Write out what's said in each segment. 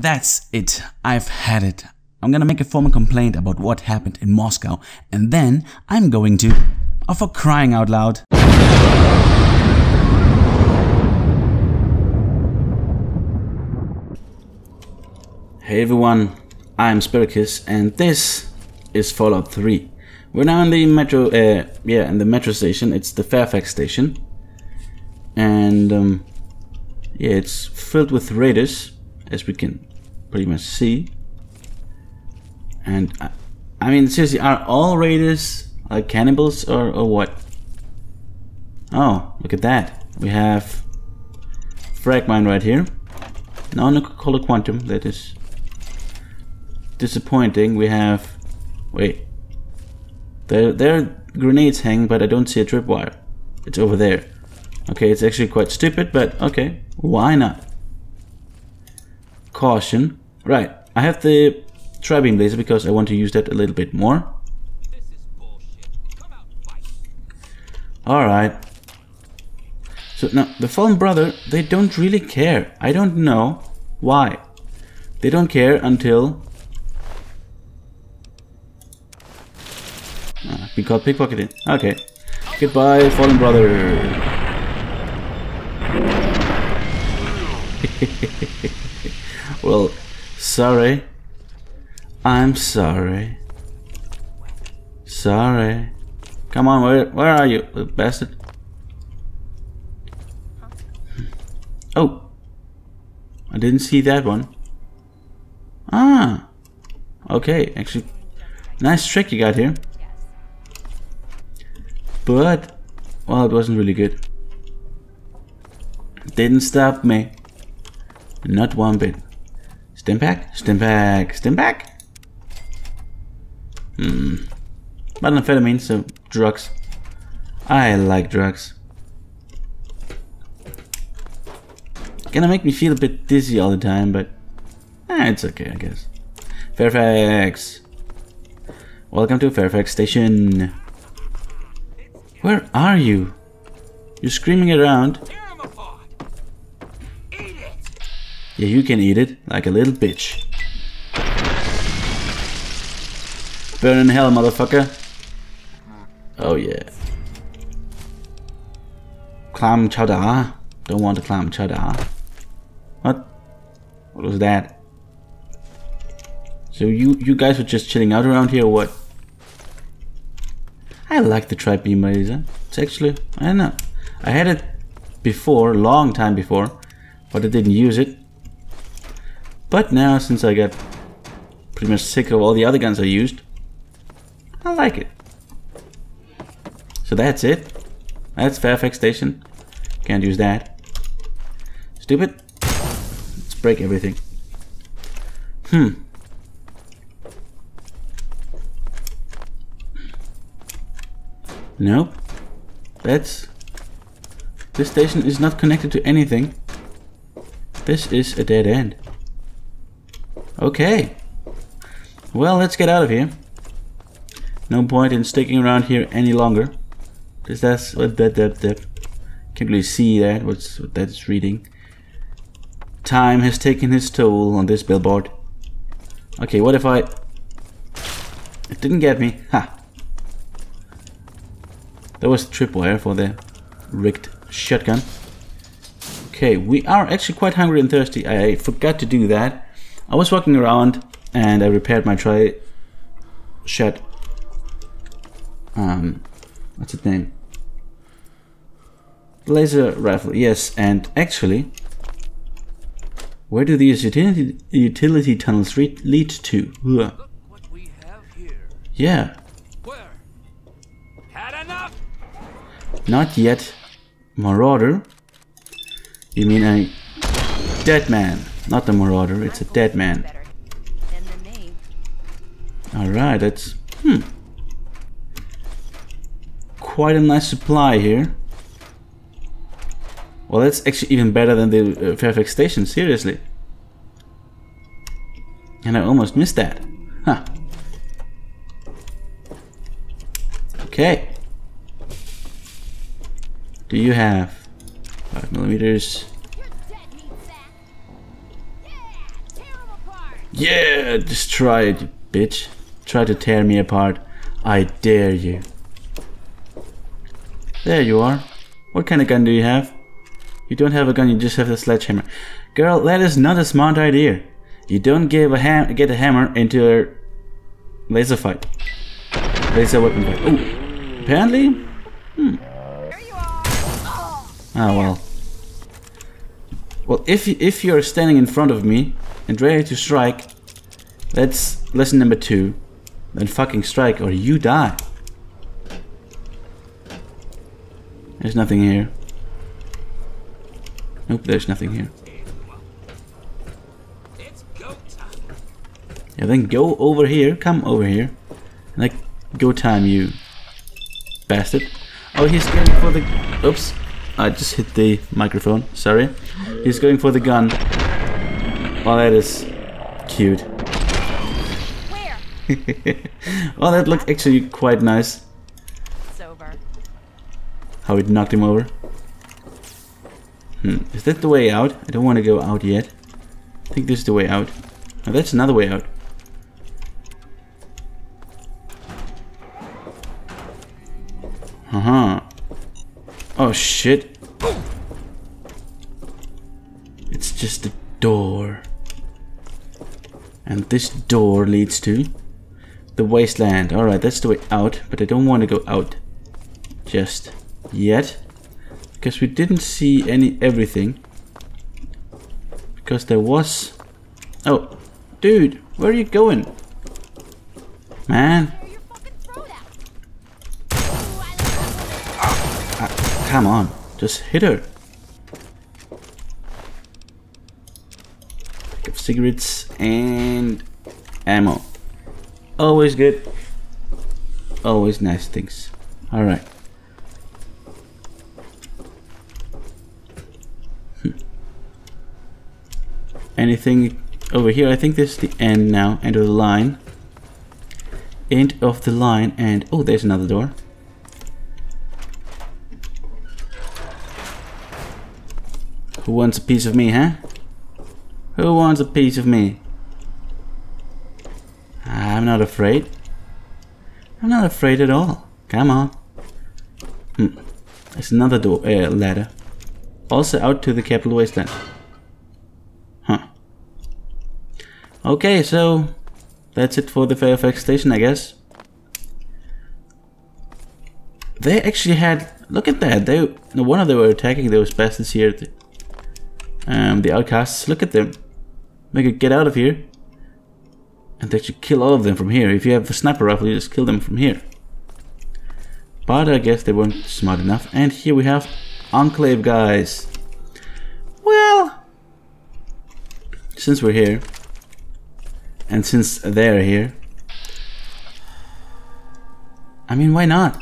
That's it. I've had it. I'm gonna make a formal complaint about what happened in Moscow, and then I'm going to. Oh, for crying out loud. Hey everyone, I'm Sparrowcus, and this is Fallout 3. We're now in the metro, uh, yeah, in the metro station. It's the Fairfax station, and um, yeah, it's filled with raiders, as we can pretty much see. And I, I mean, seriously, are all raiders like cannibals or, or what? Oh, look at that. We have Fragmine right here. No Nuka-Cola Quantum, that is disappointing. We have... Wait. There, there are grenades hanging, but I don't see a tripwire. It's over there. Okay, it's actually quite stupid, but okay. Why not? Caution. Right, I have the Tri-beam laser because I want to use that a little bit more. Alright. So now, the Fallen Brother, they don't really care. I don't know why. They don't care until... Ah, been caught pickpocketing. Okay. Goodbye, Fallen Brother. well, sorry. I'm sorry. Sorry. Come on, where, where are you, little bastard? Oh. I didn't see that one. Ah. Okay, actually. Nice trick you got here. But, well, it wasn't really good. Didn't stop me. Not one bit. Stimpak? Stimpak? Stimpak? Hmm. Methamphetamine, so drugs. I like drugs. Gonna make me feel a bit dizzy all the time, but eh, it's okay, I guess. Fairfax. Welcome to Fairfax Station. Where are you? You're screaming around. Yeah, you can eat it like a little bitch. Burn in hell, motherfucker. Oh yeah. Clam chowder. Don't want the clam chowder. What? What was that? So you you guys were just chilling out around here or what? I like the tri-beam laser. It's actually, I don't know. I had it before, long time before, but I didn't use it. But now, since I got pretty much sick of all the other guns I used, I like it. So that's it. That's Fairfax Station. Can't use that. Stupid. Let's break everything. Hmm. Nope. That's... This station is not connected to anything. This is a dead end. Okay. Well, let's get out of here. No point in sticking around here any longer. Because that's what that that that can't really see that what's what that's reading. Time has taken its toll on this billboard. Okay, what if I It didn't get me. Ha. That was tripwire for the rigged shotgun. Okay, we are actually quite hungry and thirsty. I forgot to do that. I was walking around and I repaired my tri shed. Um, what's its name? Laser rifle, yes, and actually, where do these utility, utility tunnels lead to? Yeah. Where? Had enough? Not yet. Marauder? You mean a dead man? Not the Marauder, it's a dead man. Alright, that's... Hmm. Quite a nice supply here. Well, that's actually even better than the uh, Fairfax Station, seriously. And I almost missed that. Huh. Okay. Do you have 5 millimeters? Yeah, just try it, you bitch. Try to tear me apart. I dare you. There you are. What kind of gun do you have? You don't have a gun, you just have a sledgehammer. Girl, that is not a smart idea. You don't give a ham get a hammer into a laser fight. Laser weapon fight. Oh, apparently? Hmm. Ah, well. Well, if, if you're standing in front of me and ready to strike, that's lesson number two. Then fucking strike or you die. There's nothing here. Nope, there's nothing here. Yeah, then go over here. Come over here. Like, go time, you bastard. Oh, he's going for the... Oops. I just hit the microphone. Sorry. He's going for the gun. Oh, that is cute. Oh, that looked actually quite nice. How it knocked him over. Hmm. Is that the way out? I don't want to go out yet. I think this is the way out. Oh, that's another way out. Uh-huh. Oh shit. This door leads to the wasteland. Alright, that's the way out, but I don't want to go out just yet. Because we didn't see any everything. Because there was... Oh, dude, where are you going? Man. Ah, come on, just hit her. Cigarettes and ammo. Always good. Always nice things. Alright. Hmm. Anything over here? I think this is the end now. End of the line. End of the line and... Oh, there's another door. Who wants a piece of me, huh? Who wants a piece of me? I'm not afraid. I'm not afraid at all. Come on. Hmm. There's another door, uh, ladder. Also out to the capital wasteland. Huh. Okay, so that's it for the Fairfax station, I guess. They actually had, look at that, they, no wonder they were attacking those bastards here um, the outcasts, look at them. Make it get out of here. And they should kill all of them from here. If you have a sniper rifle, you just kill them from here. But I guess they weren't smart enough. And here we have Enclave guys. Well, since we're here, and since they're here, I mean, why not?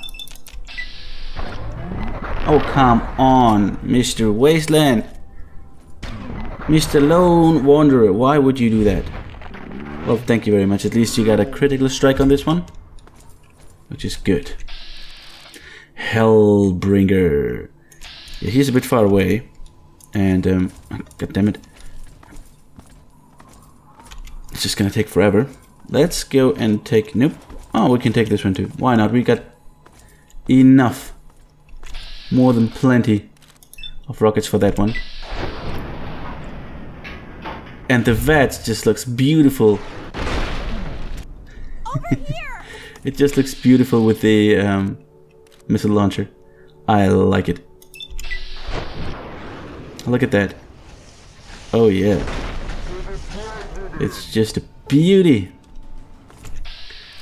Oh, come on, Mr. Wasteland. Mr. Lone Wanderer, why would you do that? Well, thank you very much. At least you got a critical strike on this one. Which is good. Hellbringer. Yeah, he's a bit far away. And, um, god damn it. It's just gonna take forever. Let's go and take, nope. Oh, we can take this one too. Why not? We got enough. More than plenty of rockets for that one and the vet just looks beautiful. it just looks beautiful with the um, missile launcher. I like it. Look at that. Oh yeah. It's just a beauty.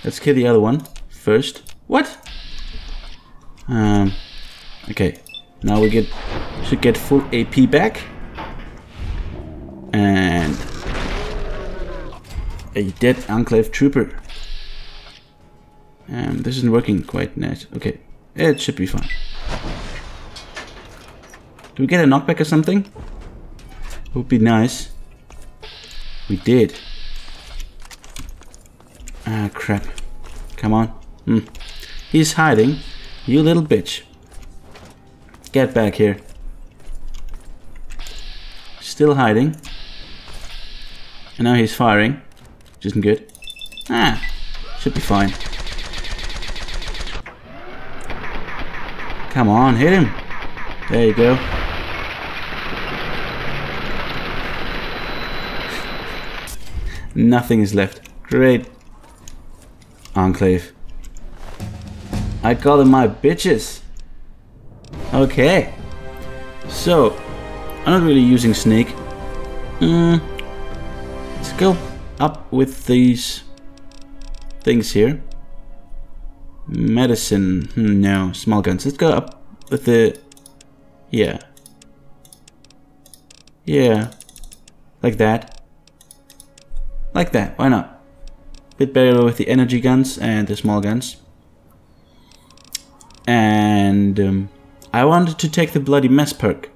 Let's kill the other one first. What? Um. Okay. Now we get should get full AP back and a dead Enclave trooper. And this isn't working quite nice. Okay, it should be fine. Do we get a knockback or something? It Would be nice. We did. Ah, crap. Come on. Hmm. He's hiding. You little bitch. Get back here. Still hiding. And now he's firing. which isn't good. Ah, should be fine. Come on, hit him. There you go. Nothing is left. Great. Enclave. I call them my bitches. Okay. So, I'm not really using sneak. Mm, let's go up with these things here. Medicine. Hmm, no, small guns. Let's go up with the... Yeah. Yeah. Like that. Like that. Why not? Bit better with the energy guns and the small guns. And um, I wanted to take the Bloody Mess perk.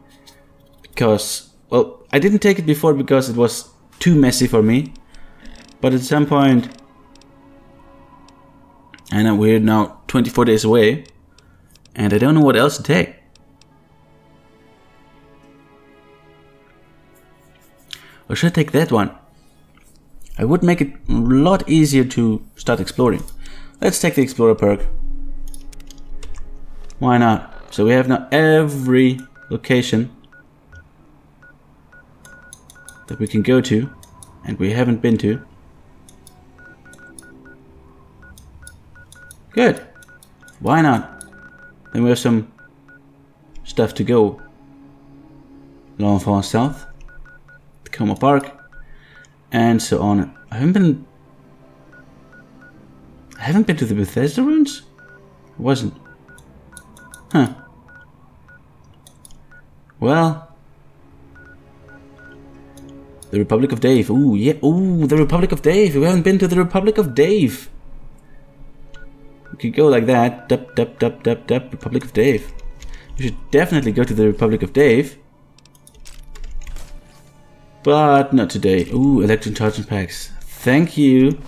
Because, well, I didn't take it before because it was too messy for me. But at some point, Know we're now 24 days away, and I don't know what else to take. Or should I take that one? I would make it a lot easier to start exploring. Let's take the Explorer perk. Why not? So we have now every location that we can go to and we haven't been to. Good. Why not? Then we have some stuff to go. L'Enfant South, Takoma Park, and so on. I haven't been... I haven't been to the Bethesda ruins? I wasn't. Huh. Well... The Republic of Dave. Ooh, yeah. Ooh, the Republic of Dave. We haven't been to the Republic of Dave. Could go like that. Dup, dup, dup, dup, dup. Republic of Dave. We should definitely go to the Republic of Dave. But not today. Ooh, Electron charging packs. Thank you.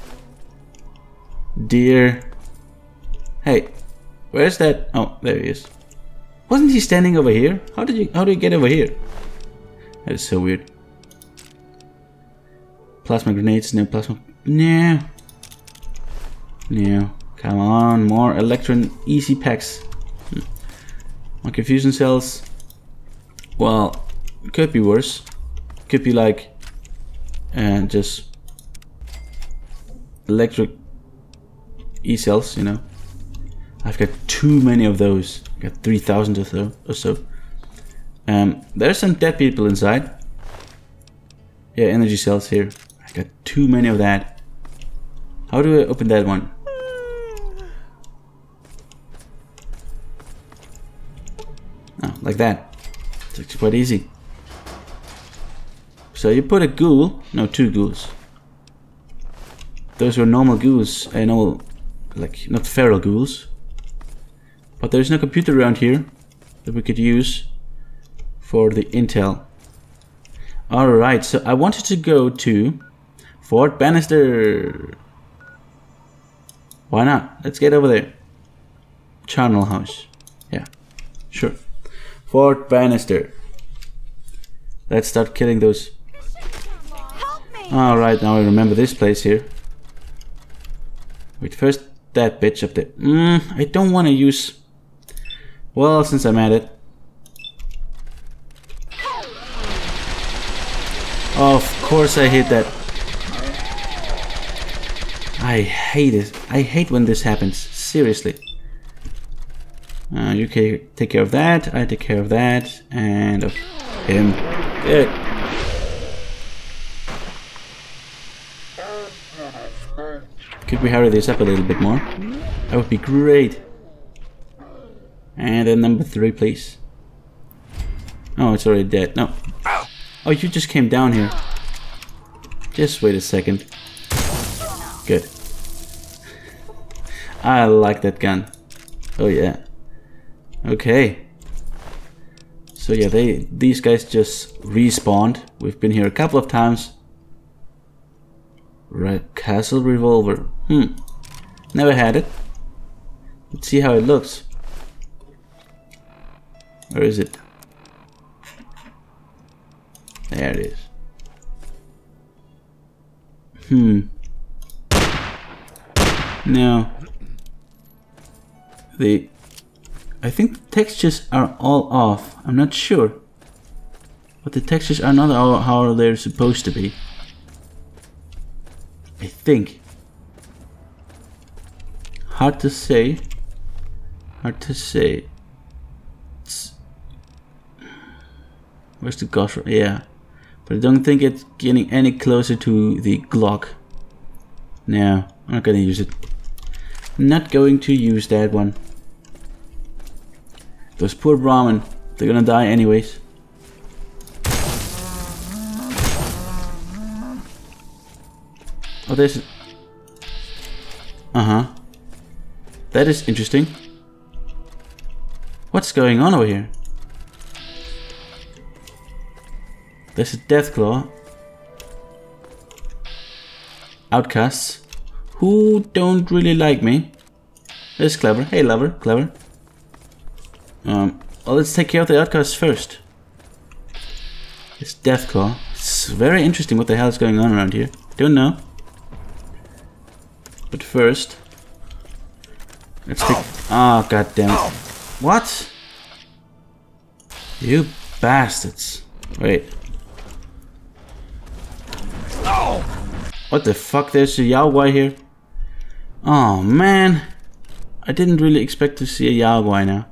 Dear. Hey, where's that? Oh, there he is. Wasn't he standing over here? How did you how did you get over here? That is so weird. Plasma grenades, no plasma no. No. Come on, more Electron easy packs. Hmm. More confusion cells. Well, could be worse. Could be like, and uh, just electric E cells, you know. I've got too many of those. I got 3,000 or so. Or so. Um, there's some dead people inside. Yeah, energy cells here. I got too many of that. How do I open that one? Oh, like that. It's actually quite easy. So you put a ghoul, no, two ghouls. Those were normal ghouls, I uh, know, like, not feral ghouls. But there's no computer around here that we could use for the intel. Alright, so I wanted to go to Fort Bannister. Why not? Let's get over there. Charnel House. Yeah, sure. Fort Bannister. Let's start killing those. Alright, now I remember this place here. Wait, first that bitch up there. Mm, I don't want to use... Well, since I'm at it. Of course I hate that. I hate it. I hate when this happens. Seriously. Uh, you can take care of that, I take care of that, and of him. Good. Could we hurry this up a little bit more? That would be great. And then number three, please. Oh, it's already dead. No. Oh, you just came down here. Just wait a second. Good. I like that gun. Oh yeah. Okay. So yeah, they these guys just respawned. We've been here a couple of times. Right, Castle Revolver. Hmm. Never had it. Let's see how it looks. Where is it? There it is. Hmm. Now, the I think the textures are all off. I'm not sure. But the textures are not how, how they're supposed to be. I think. Hard to say. Hard to say. It's Where's the ghost? Yeah. But I don't think it's getting any closer to the Glock. No, I'm not gonna use it. not going to use that one. Those poor Brahmin, they're gonna die anyways. Oh, there's... Uh-huh. That is interesting. What's going on over here? There's a Deathclaw. Outcasts. Who don't really like me. That's Clover. Hey, lover. Clover. Um, well, let's take care of the outcasts first. It's Deathclaw. It's very interesting what the hell is going on around here. Don't know. But first, let's take. Oh, god damn it! What? You bastards! Wait. What the fuck? There's a Yao Guai here. Oh man, I didn't really expect to see a Yao Guai now.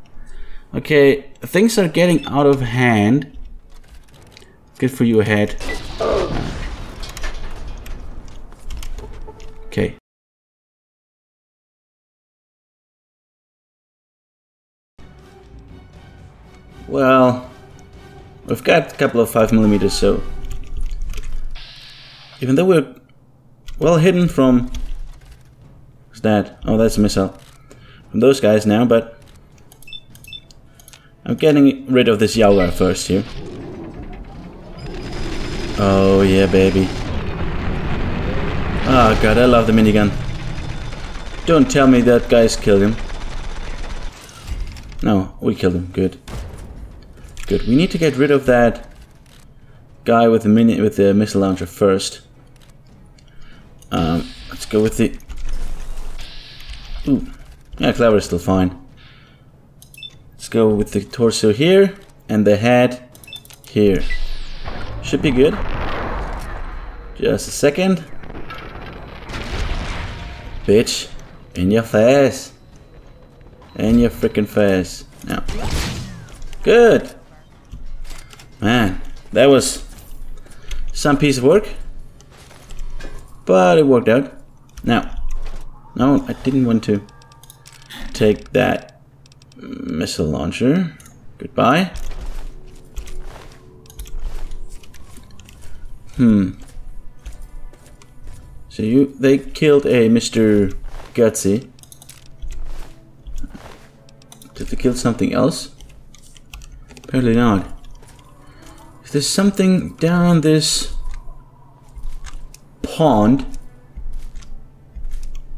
Okay, things are getting out of hand. Good for you, ahead. Okay. Well, we've got a couple of 5 millimeters, so even though we're well hidden from what's that? Oh, that's a missile from those guys now, but I'm getting rid of this Yao first here. Oh yeah, baby. Oh god, I love the minigun. Don't tell me that guy's killed him. No, we killed him. Good. Good. We need to get rid of that guy with the mini with the missile launcher first. Um, let's go with the. Ooh, yeah, Clover is still fine. Let's go with the torso here and the head here. Should be good. Just a second. Bitch, in your face. In your freaking face. Now. Good. Man, that was some piece of work. But it worked out. Now, no, I didn't want to take that missile launcher. Goodbye. Hmm. So you, they killed a Mr. Gutsy. Did they kill something else? Apparently not. Is there something down this pond?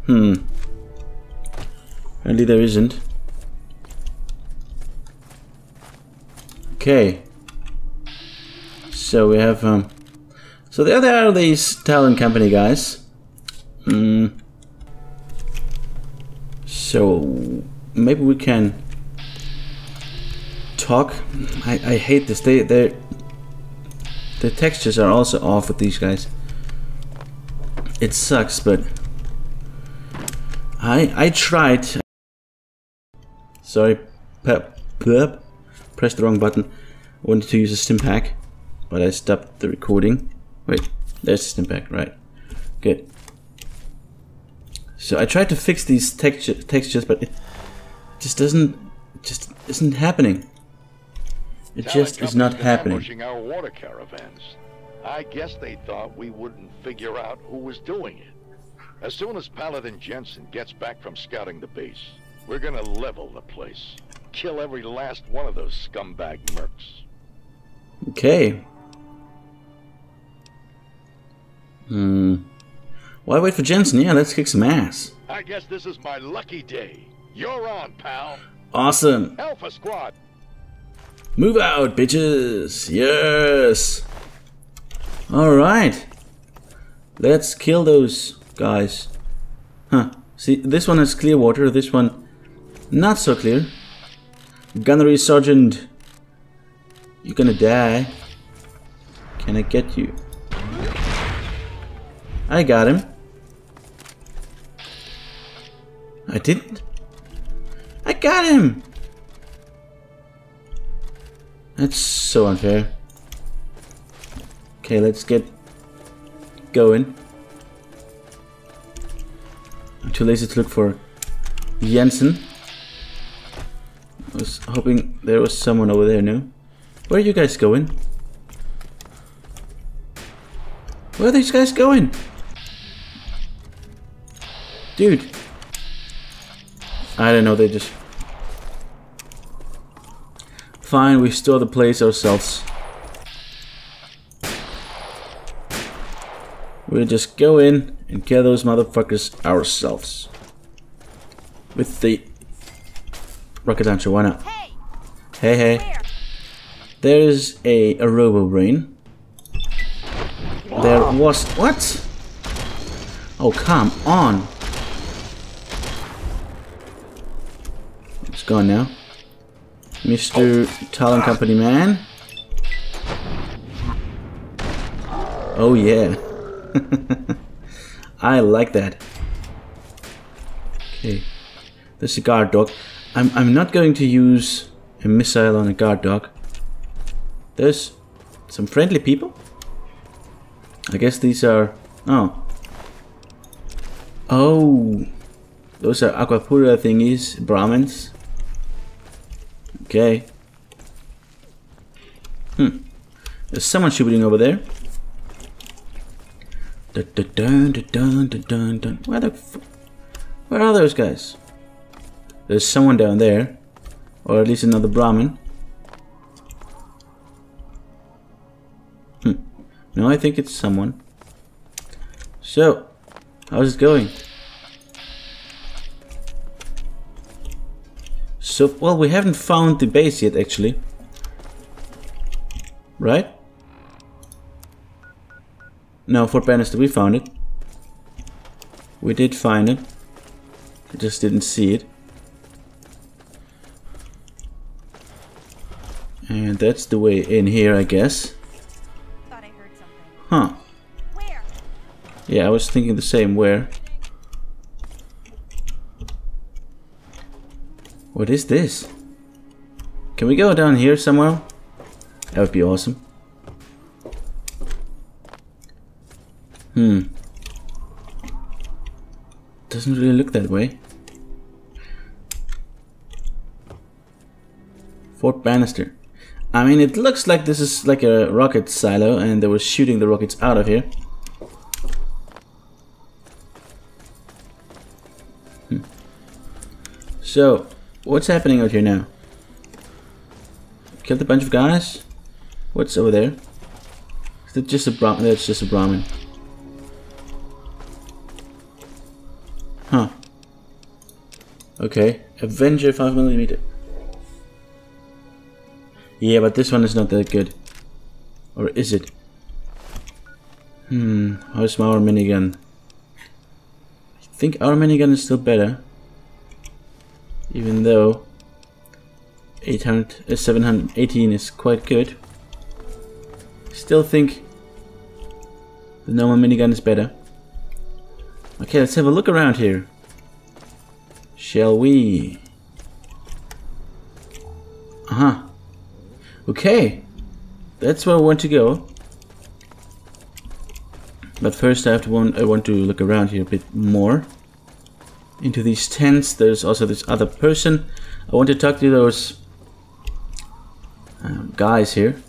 Hmm. Apparently there isn't. Okay. So we have um so there they are these Talon Company guys. Hmm. So maybe we can talk. I, I hate this. They they the textures are also off with these guys. It sucks, but I I tried. Sorry, pep, pep, pressed the wrong button. I wanted to use a stim pack, but I stopped the recording. Wait, there's the stim pack, right? Good. So I tried to fix these texture, textures, but it just doesn't, it just isn't happening. It just is not happening. Our water caravans. I guess they thought we wouldn't figure out who was doing it. As soon as Paladin Jensen gets back from scouting the base, we're gonna level the place. Kill every last one of those scumbag mercs. Okay. Hmm. Why wait for Jensen? Yeah, let's kick some ass. I guess this is my lucky day. You're on, pal. Awesome. Alpha Squad. Move out, bitches! Yes! Alright. Let's kill those guys. Huh. See, this one is clear water, this one not so clear. Gunnery Sergeant, you're gonna die. Can I get you? I got him. I didn't. I got him! That's so unfair. Okay, let's get going. I'm too lazy to look for Jensen. I was hoping there was someone over there, no? Where are you guys going? Where are these guys going? Dude. I don't know, they just... Fine, we store the place ourselves. We'll just go in and kill those motherfuckers ourselves. With the rocket launcher, why not? Hey, Hey, hey. where? There's a, a robo brain. There was what? Oh come on! It's gone now. Mr. Oh. Talon Company man. Oh yeah. I like that. Okay. There's a guard dog. I'm I'm not going to use a missile on a guard dog. There's some friendly people. I guess these are... Oh. Oh. Those are Aqua Pura thingies, Brahmins. Okay. Hmm. There's someone shooting over there. Dun, dun, dun, dun, dun, dun. Where the Where are those guys? There's someone down there. Or at least another Brahmin. Hmm. No, I think it's someone. So, how's it going? So, well, we haven't found the base yet, actually. Right? No, Fort Bannister, we found it. We did find it. I just didn't see it. And that's the way in here, I guess. Thought I heard something. Huh. Where? Yeah, I was thinking the same. Where? What is this? Can we go down here somewhere? That would be awesome. Hmm. Doesn't really look that way. Fort Bannister. I mean, it looks like this is like a rocket silo and they were shooting the rockets out of here. Hmm. So, what's happening out here now? Killed a bunch of guys? What's over there? Is that just a Brahmin? That's just a Brahmin. Huh. Okay. Avenger 5mm. Yeah, but this one is not that good. Or is it? Hmm, how's my our minigun? I think our minigun is still better. Even though 800, uh, 718 is quite good. Still think the normal minigun is better. Okay, let's have a look around here. Shall we? Uh-huh. Okay. That's where I want to go. But first I have to want I want to look around here a bit more. Into these tents, there's also this other person. I want to talk to those um, guys here.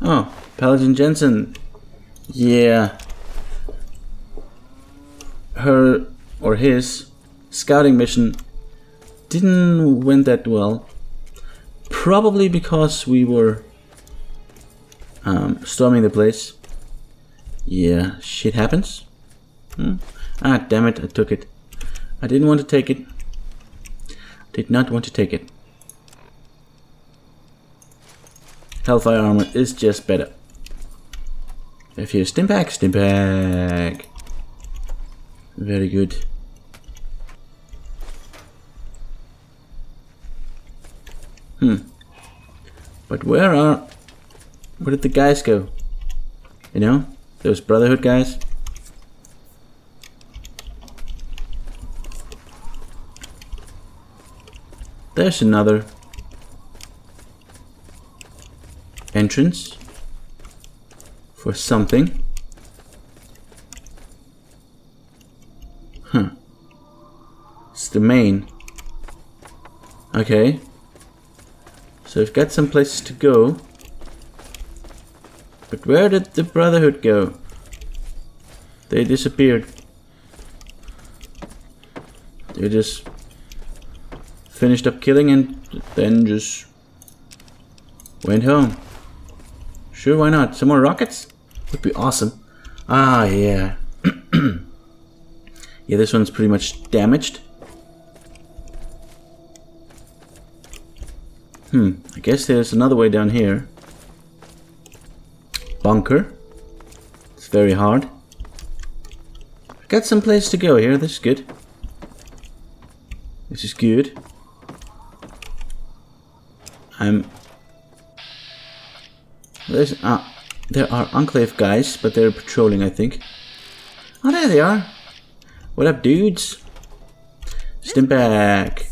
Oh, Paladin Jensen. Yeah. Her or his scouting mission didn't went that well probably because we were um, storming the place. Yeah, shit happens. Hmm. Ah, damn it, I took it. I didn't want to take it. Did not want to take it. Hellfire armor is just better. If you Stimpack, Stimpack. Very good. Hmm. But where are... Where did the guys go? You know? Those Brotherhood guys? There's another entrance for something. Huh. It's the main. Okay. So we've got some places to go. But where did the Brotherhood go? They disappeared. They just finished up killing and then just went home. Sure, why not? Some more rockets? Would be awesome. Ah, yeah. yeah, this one's pretty much damaged. Hmm, I guess there's another way down here. Bunker. It's very hard. Got some place to go here, this is good. This is good. I'm... There's... Uh, there are Enclave guys, but they're patrolling, I think. Oh, there they are. What up, dudes? Stimpak.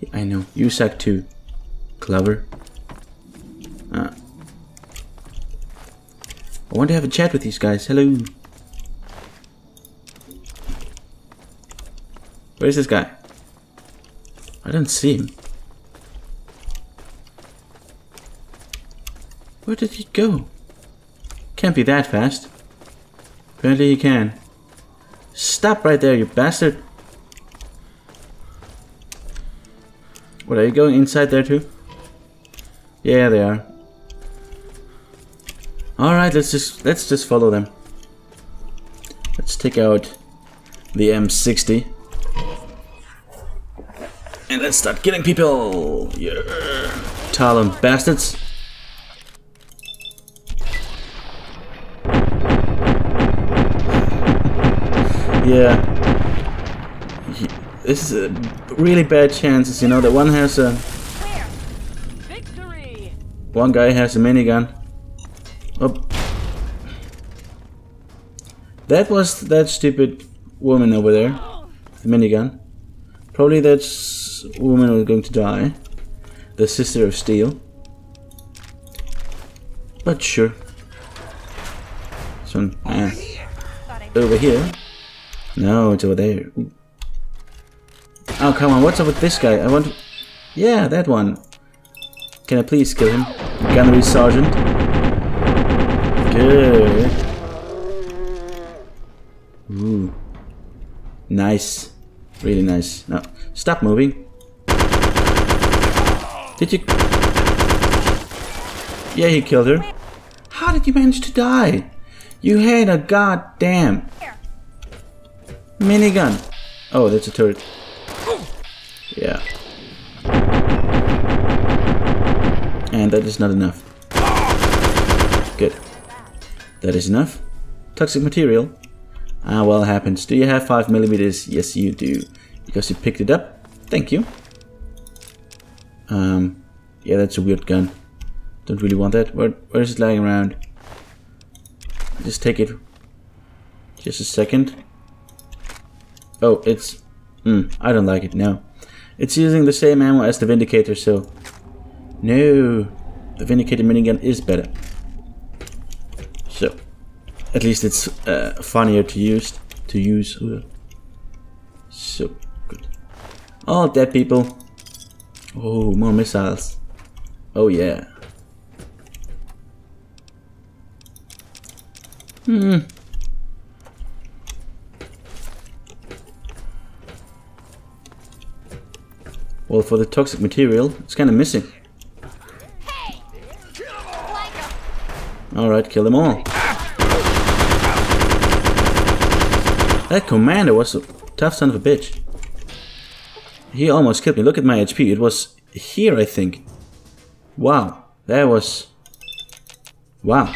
Yeah, I know. USAC too. Clover. Uh, I want to have a chat with these guys. Hello. Where's this guy? I don't see him. Where did he go? Can't be that fast. Apparently he can. Stop right there, you bastard. What, are you going inside there too? Yeah, they are. Alright, let's just let's just follow them. Let's take out the M60. And let's start killing people! Yeah. Talon bastards. Yeah. This is really bad chances, you know, that one has a... One guy has a minigun. Oh. That was that stupid woman over there. The minigun. Probably that woman was going to die. The sister of steel. But sure. So, uh, over here. No, it's over there. Ooh. Oh, come on. What's up with this guy? I want. Yeah, that one. Can I please kill him? Gunnery Sergeant. Good. Ooh. Nice. Really nice. No. Stop moving. Did you... Yeah, he killed her. How did you manage to die? You had a goddamn minigun. Oh, that's a turret. Yeah. And that is not enough. Good. That is enough. Toxic material. Ah, well, happens. Do you have 5 millimeters? Yes, you do. Because you picked it up. Thank you. Um, yeah, that's a weird gun. Don't really want that. Where, where is it lying around? Just take it. Just a second. Oh, it's... Hmm, I don't like it, no. It's using the same ammo as the Vindicator, so... No, the Vindicator minigun is better. So, at least it's uh, funnier to use. To use. So good. All dead people. Oh, more missiles. Oh yeah. Hmm. Well, for the toxic material, it's kind of missing. Alright, kill them all. That commander was a tough son of a bitch. He almost killed me. Look at my HP. It was here, I think. Wow. That was... Wow.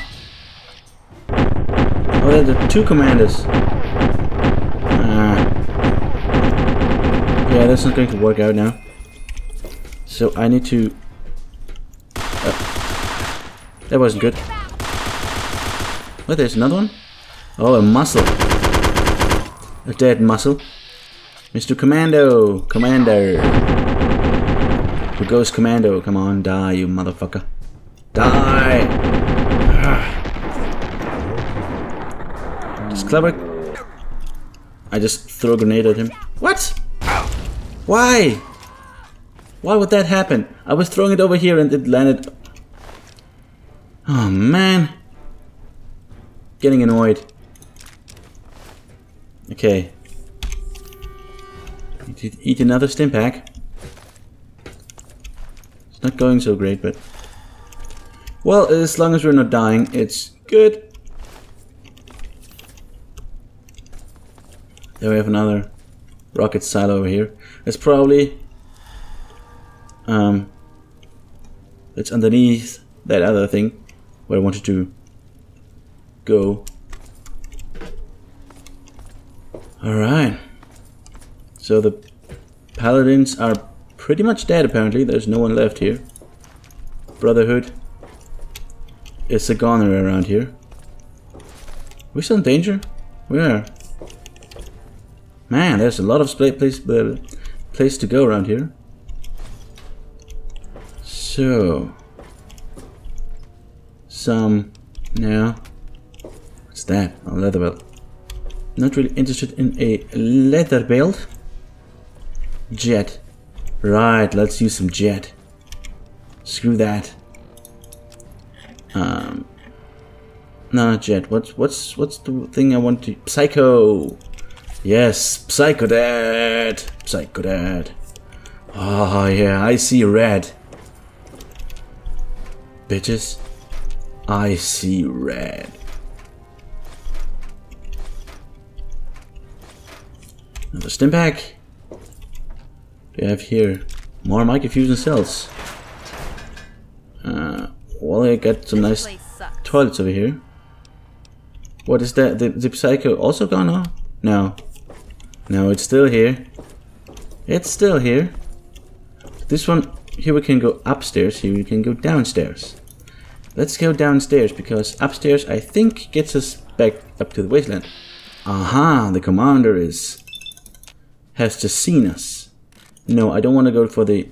Oh, there are two commanders. Ah. Yeah, that's not going to work out now. So I need to That wasn't good. What, there's another one? Oh, a muscle. A dead muscle. Mr. Commando! Commander! Who goes Commando? Come on, die, you motherfucker. Die! Just clever. I just throw a grenade at him. What? Why? Why would that happen? I was throwing it over here and it landed... Oh man. Getting annoyed. Okay. Eat another stimpak. It's not going so great, but... Well, as long as we're not dying, it's good. There we have another rocket silo over here. It's probably um, it's underneath that other thing where I wanted to go. Alright. So the paladins are pretty much dead apparently. There's no one left here. Brotherhood It's a goner around here. We still in danger? We are. Man, there's a lot of place, uh, place to go around here. So, some now. What's that? A leather belt. Not really interested in a leather belt. Jet. Right, let's use some jet. Screw that. Um. No, jet. What's what's what's the thing I want to? Psycho. Yes, Psycho Dad. Psycho Dad. Oh yeah, I see red bitches. I see red. Another stimpak. We have here more microfusion cells. Uh, well, I got some nice toilets over here. What is that? The, the Psycho also gone off? No. No, it's still here. It's still here. This one, here we can go upstairs, here we can go downstairs. Let's go downstairs because upstairs I think gets us back up to the wasteland. Aha, the commander is has just seen us. No, I don't want to go for the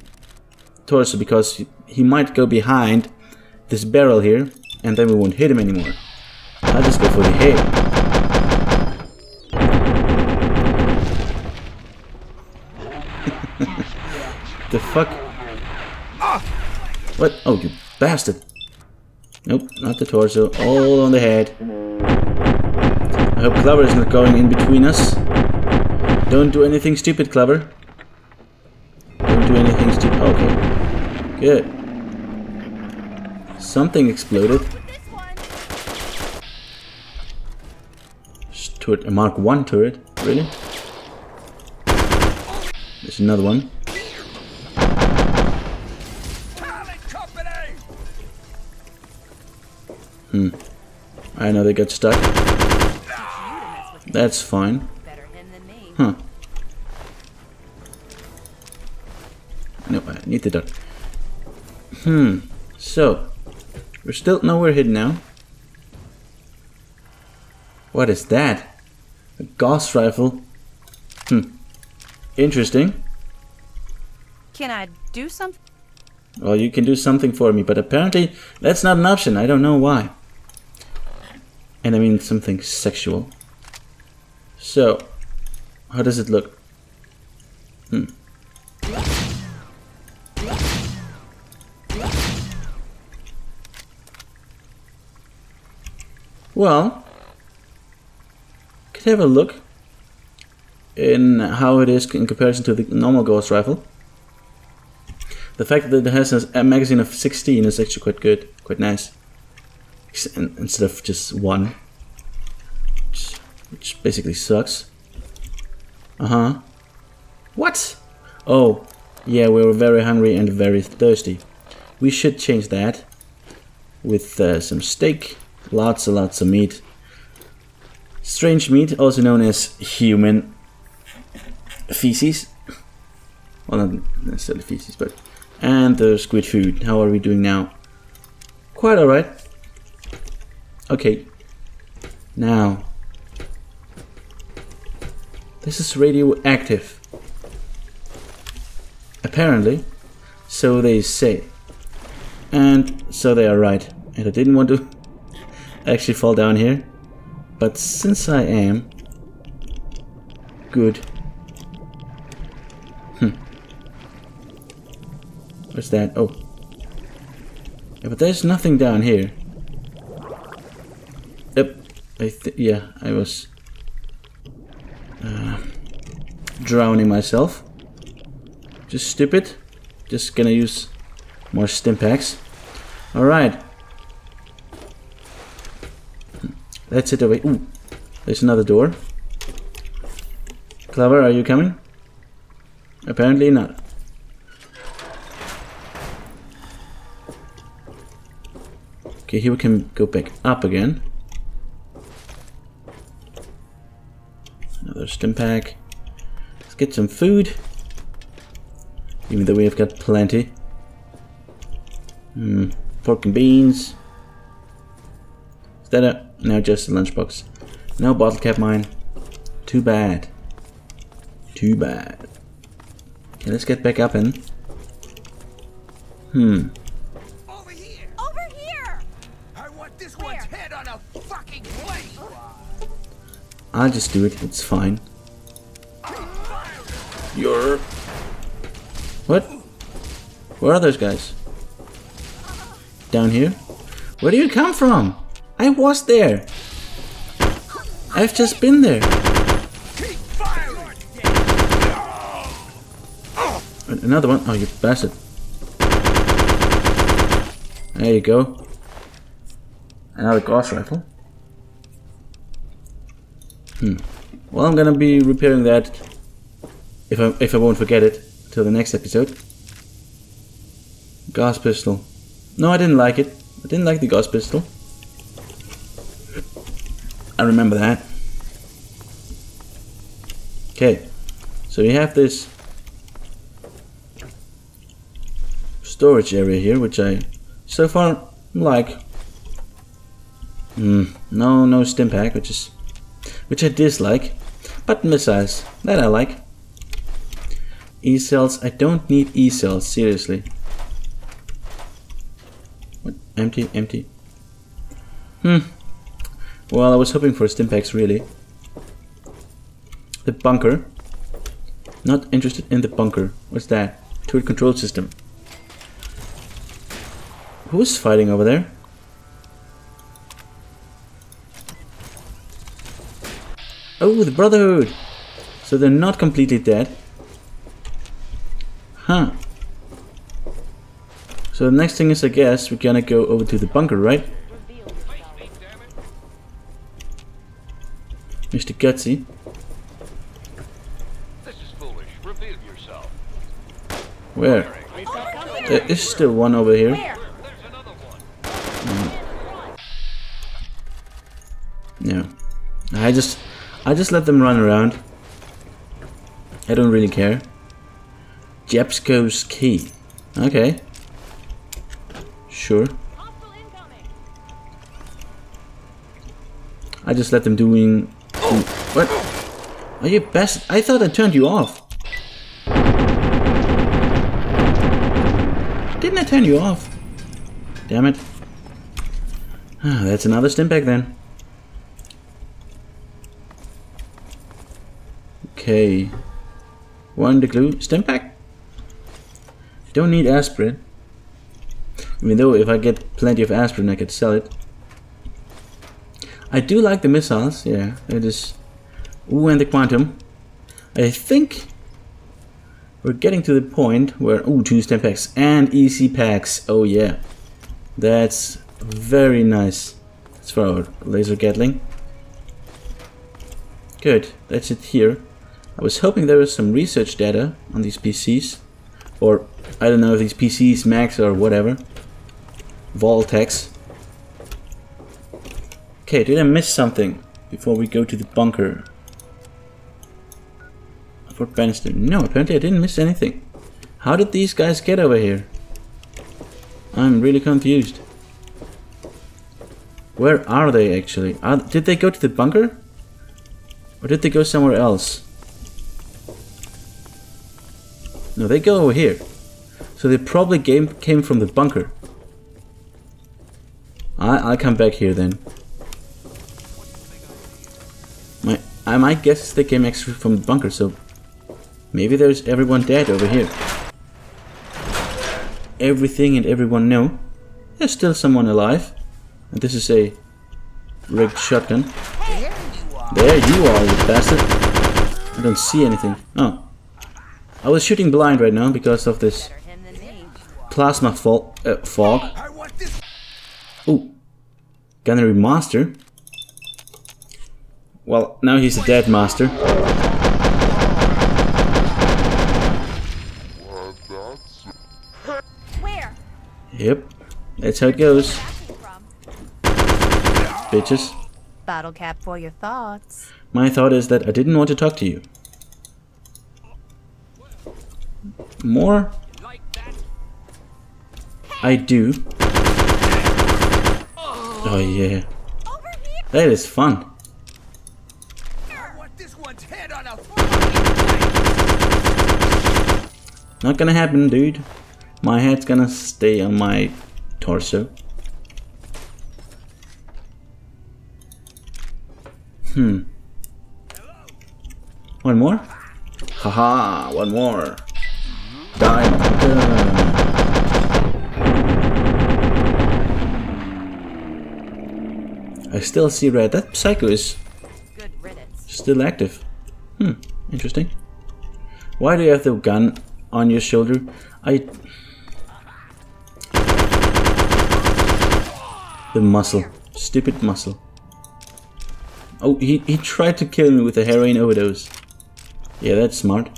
torso because he might go behind this barrel here and then we won't hit him anymore. I'll just go for the head. the fuck? What? Oh, you bastard. Nope, not the torso. All on the head. I hope Clover is not going in between us. Don't do anything stupid, Clover. Don't do anything stupid. Okay. Good. Something exploded. Turret, a Mark 1 turret? Really? There's another one. Hmm. I know they got stuck. That's fine. Huh. No, I need the duck. Hmm. So, we're still nowhere hidden now. What is that? A Gauss rifle? Hmm. Interesting. Can I do something? Well, you can do something for me, but apparently that's not an option. I don't know why. And I mean something sexual. So, how does it look? Hmm. Well, could have a look in how it is in comparison to the normal Gauss rifle. The fact that it has a magazine of 16 is actually quite good, quite nice instead of just one, which basically sucks. Uh huh. What? Oh, yeah, we were very hungry and very thirsty. We should change that with uh, some steak, lots and lots of meat. Strange meat, also known as human feces. Well, not necessarily feces, but. And the squid food. How are we doing now? Quite alright. Okay. Now. This is radioactive. Apparently. So they say. And so they are right. And I didn't want to actually fall down here. But since I am good. Hmm. What's that? Oh. Yeah, but there's nothing down here. Yep. I yeah, I was uh, drowning myself. Just stupid. Just gonna use more stimpaks. Alright. Let's hit away. Ooh, there's another door. Clover, are you coming? Apparently not. Okay, here we can go back up again. Another stimpak. Let's get some food. Even though we have got plenty. Hmm, pork and beans. Is that a... No, just a lunchbox. No bottle cap mine. Too bad. Too bad. Okay, let's get back up in. Hmm. I'll just do it, it's fine. You're... What? Where are those guys? Down here? Where do you come from? I was there. I've just been there. Keep firing! An- Another one? Oh, you bastard. There you go. Another Gauss rifle. Hmm. Well, I'm gonna be repairing that if I if I won't forget it till the next episode. Gas pistol. No, I didn't like it. I didn't like the gas pistol. I remember that. Okay, so we have this storage area here, which I so far like. Hmm, no, no stimpak, which is which I dislike, but missiles that I like. E cells, I don't need E cells seriously. What? Empty, empty. Hmm. Well, I was hoping for stimpaks really. The bunker. Not interested in the bunker. What's that? Turret control system. Who's fighting over there? Oh, the Brotherhood! So they're not completely dead. Huh. So the next thing is, I guess, we're gonna go over to the bunker, right? Mr. Gutsy. This is foolish. Reveal yourself. Where? There is still one over here. Where? No. I just I just let them run around. I don't really care. Jabsco's key. Okay. Sure. I just let them doing do, what? Are you best I thought I turned you off. Didn't I turn you off? Damn it. Ah, that's another Stimpak then. Okay. One the glue. Stimpak? Don't need aspirin. Even though if I get plenty of aspirin I could sell it. I do like the missiles, yeah. It is Ooh and the quantum. I think we're getting to the point where ooh two stimpaks and EC packs. Oh yeah. That's very nice. That's for our laser gatling. Good, that's it here. I was hoping there was some research data on these PCs. Or, I don't know if these PCs, Macs or whatever. Vault-Tec. Okay, did I miss something before we go to the bunker? Fort Bannister. No, apparently I didn't miss anything. How did these guys get over here? I'm really confused. Where are they actually? Are, did they go to the bunker? Or did they go somewhere else? No, they go over here. So they probably came, came from the bunker. I, I'll come back here then. My, I might guess they came actually from the bunker, so maybe there's everyone dead over here. Everything and everyone know there's still someone alive. And this is a rigged shotgun. There you are, you bastard. I don't see anything. Oh. I was shooting blind right now because of this Better him than me. plasma fo uh, fog. I. Ooh. Gunnery Master. Well, now he's a dead master. Where? Yep. That's how it goes, bitches. Bottle cap for your thoughts. My thought is that I didn't want to talk to you. More? I do. Oh yeah. That is fun. Not gonna happen, dude. My head's gonna stay on my torso. Hmm. One more? Haha, one more. I still see red. That psycho is still active. Hmm, interesting. Why do you have the gun on your shoulder? I. The muscle. Stupid muscle. Oh, he, he tried to kill me with a heroin overdose. Yeah, that's smart.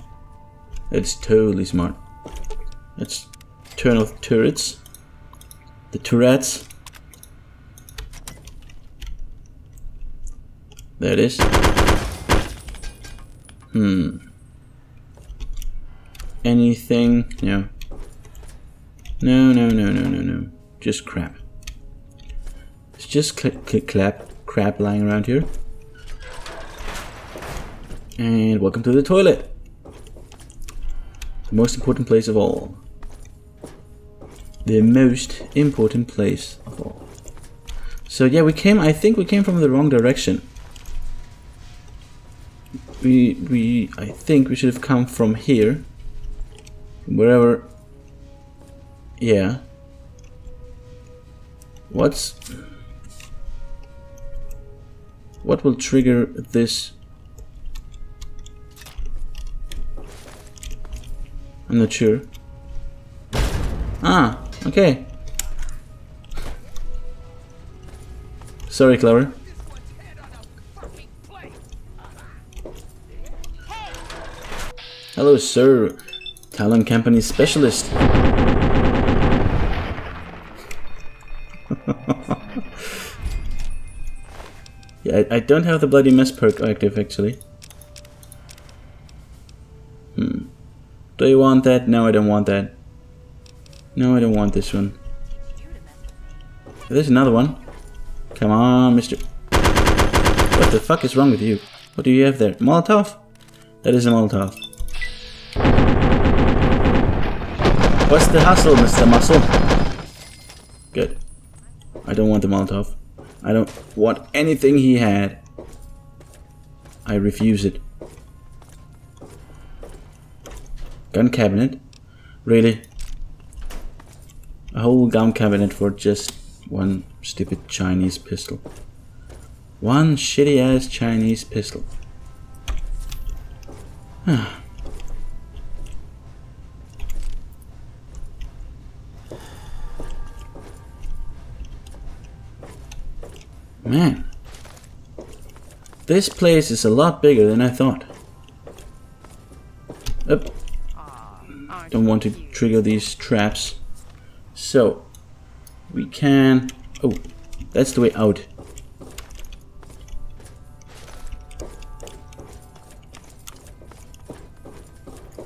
That's totally smart. Let's turn off turrets. The turrets. There it is. Hmm. Anything? No. No, no, no, no, no, no. Just crap. It's just click, click, clap, crap lying around here. And welcome to the toilet. The most important place of all. The most important place of all. So yeah, we came, I think we came from the wrong direction. We we I think we should have come from here. Wherever yeah. What's what will trigger this? I'm not sure. Ah okay sorry Clover Hello, sir. Talon Company Specialist. yeah, I, I don't have the bloody mess perk active, actually. Hmm. Do you want that? No, I don't want that. No, I don't want this one. There's another one. Come on, mister. What the fuck is wrong with you? What do you have there? Molotov? That is a Molotov. What's the hustle, Mr. Muscle? Good. I don't want the Molotov. I don't want anything he had. I refuse it. Gun cabinet? Really? A whole gun cabinet for just one stupid Chinese pistol. One shitty ass Chinese pistol. Man. This place is a lot bigger than I thought. Up. Don't want to trigger these traps. So, we can... Oh, that's the way out.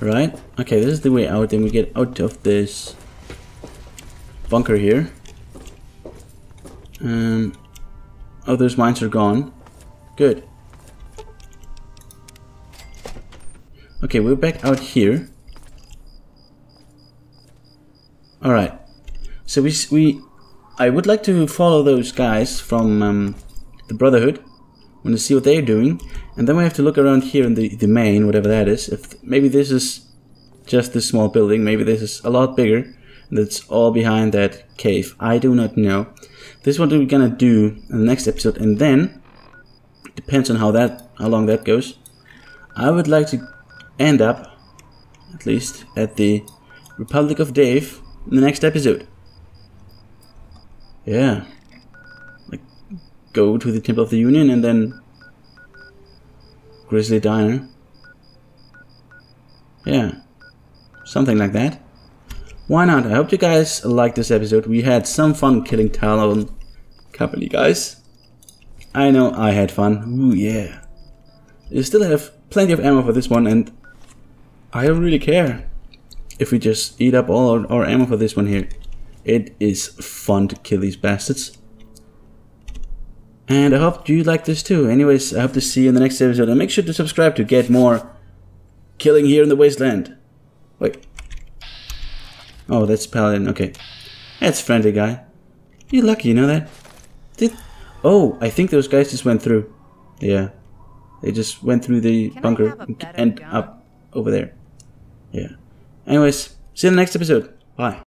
Right? Okay, this is the way out. Then we get out of this bunker here. Um, Oh, those mines are gone. Good. Okay, we're back out here. Alright. So we, we... I would like to follow those guys from um, the Brotherhood. want to see what they're doing. And then we have to look around here in the, the main, whatever that is. If Maybe this is just this small building. Maybe this is a lot bigger. And it's all behind that cave. I do not know. This is what we're gonna do in the next episode. And then, depends on how that, how long that goes. I would like to end up, at least, at the Republic of Dave in the next episode. Yeah. Like, go to the Temple of the Union and then Grisly Diner. Yeah. Something like that. Why not? I hope you guys liked this episode. We had some fun killing Talon Company, guys. I know I had fun. Ooh, yeah. You still have plenty of ammo for this one, and I don't really care if we just eat up all our, our ammo for this one here. It is fun to kill these bastards. And I hope you like this too. Anyways, I hope to see you in the next episode. And make sure to subscribe to get more killing here in the wasteland. Wait. Oh, that's Paladin. Okay. That's friendly guy. You're lucky, you know that? Did... Oh, I think those guys just went through. Yeah. They just went through the Can bunker and- gun? up over there. Yeah. Anyways, see you in the next episode. Bye.